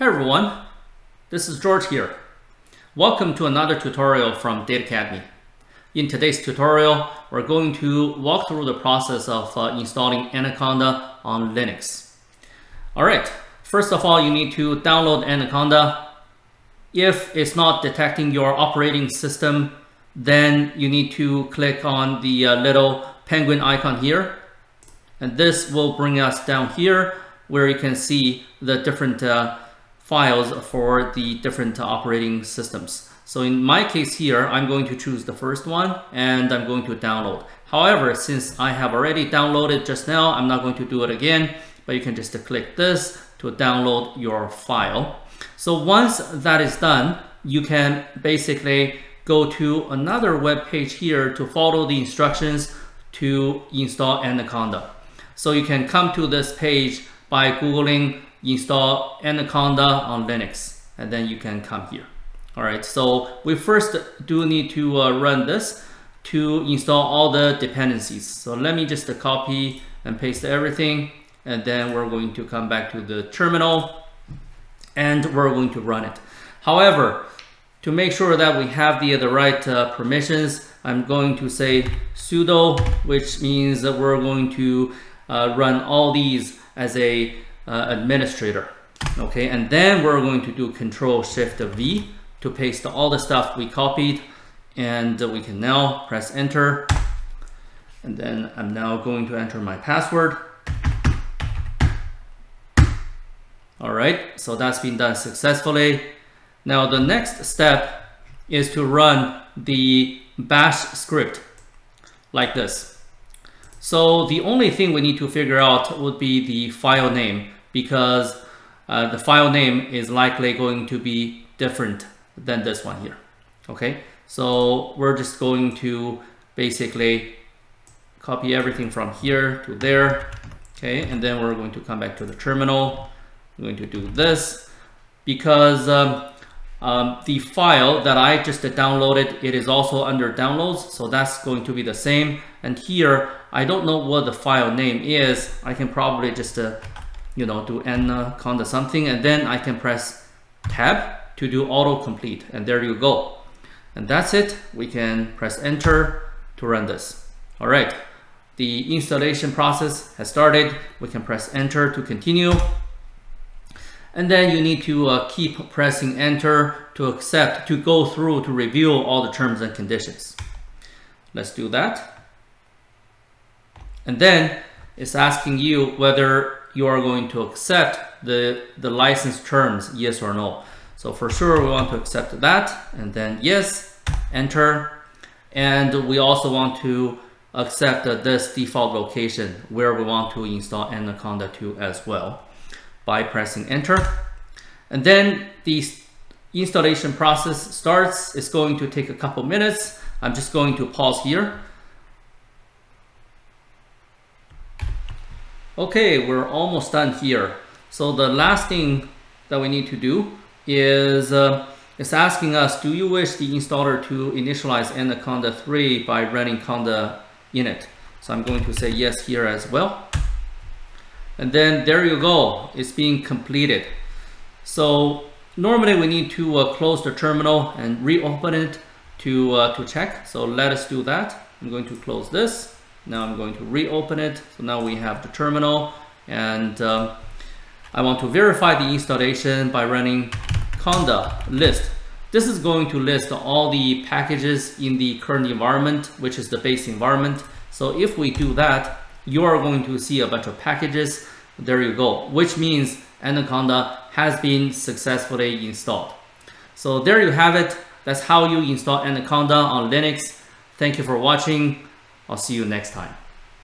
Hey everyone, this is George here. Welcome to another tutorial from Datakademy. In today's tutorial, we're going to walk through the process of uh, installing Anaconda on Linux. Alright, first of all, you need to download Anaconda. If it's not detecting your operating system, then you need to click on the uh, little penguin icon here. And this will bring us down here where you can see the different uh, files for the different operating systems. So in my case here, I'm going to choose the first one and I'm going to download. However, since I have already downloaded just now, I'm not going to do it again, but you can just click this to download your file. So once that is done, you can basically go to another web page here to follow the instructions to install Anaconda. So you can come to this page by Googling install Anaconda on Linux, and then you can come here. All right, so we first do need to uh, run this to install all the dependencies. So let me just copy and paste everything, and then we're going to come back to the terminal, and we're going to run it. However, to make sure that we have the, the right uh, permissions, I'm going to say sudo, which means that we're going to uh, run all these as a uh, administrator. Okay, and then we're going to do Control Shift V to paste all the stuff we copied and we can now press enter and then I'm now going to enter my password. All right, so that's been done successfully. Now the next step is to run the bash script like this. So the only thing we need to figure out would be the file name because uh, the file name is likely going to be different than this one here. Okay, so we're just going to basically copy everything from here to there. Okay, and then we're going to come back to the terminal. I'm going to do this because um, um, the file that I just downloaded, it is also under downloads, so that's going to be the same. And here, I don't know what the file name is. I can probably just, uh, you know, do anaconda something, and then I can press tab to do autocomplete, and there you go. And that's it. We can press enter to run this. All right, the installation process has started. We can press enter to continue. And then you need to uh, keep pressing enter to accept, to go through, to review all the terms and conditions. Let's do that. And then it's asking you whether you are going to accept the, the license terms, yes or no. So for sure, we want to accept that and then yes, enter. And we also want to accept this default location where we want to install Anaconda 2 as well by pressing enter. And then the installation process starts. It's going to take a couple minutes. I'm just going to pause here. Okay, we're almost done here. So the last thing that we need to do is uh, it's asking us, do you wish the installer to initialize Anaconda 3 by running conda init? So I'm going to say yes here as well. And then there you go, it's being completed. So normally we need to uh, close the terminal and reopen it to, uh, to check. So let us do that. I'm going to close this. Now I'm going to reopen it. So now we have the terminal and um, I want to verify the installation by running conda list. This is going to list all the packages in the current environment, which is the base environment. So if we do that, you are going to see a bunch of packages. There you go, which means Anaconda has been successfully installed. So there you have it. That's how you install Anaconda on Linux. Thank you for watching. I'll see you next time.